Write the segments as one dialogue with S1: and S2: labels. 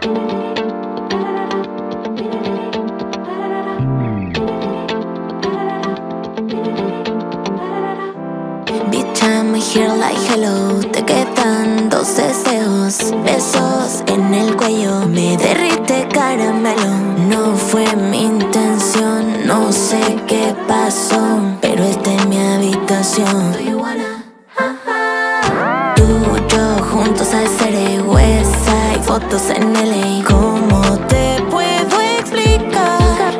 S1: Bitch, I'm here like hello. Te quedan dos deseos. Besos en el cuello. Me derrite caramelo. No fue mi intención. No sé qué pasó. Pero esta es mi habitación. Tú y yo juntos al y fotos en LA. ¿Cómo te puedo explicar?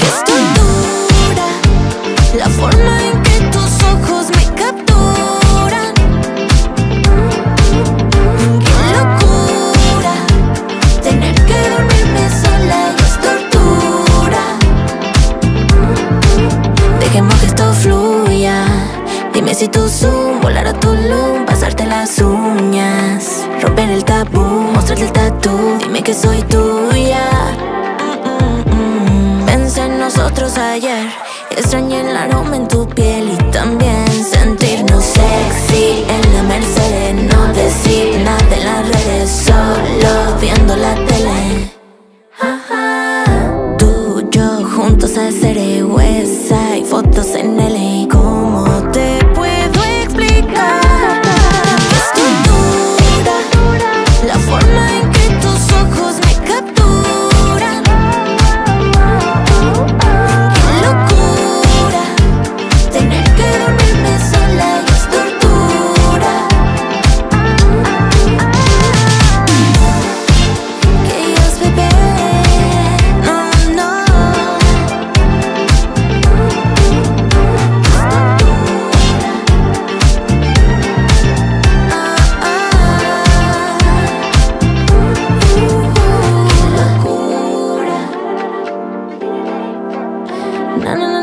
S1: Que estoy dura. La forma en que tus ojos me capturan. Qué locura. Tener que dormirme sola es tortura. Dejemos que esto fluya. Dime si tu zoom, volar a Tulum, pasarte las uñas, soy tuya. Pensé en nosotros ayer, extrañé el aroma en tu piel y también sentirnos sexy en la Mercedes. No decir nada en las redes, solo viendo la tele. Tú y yo juntos a hacer Qué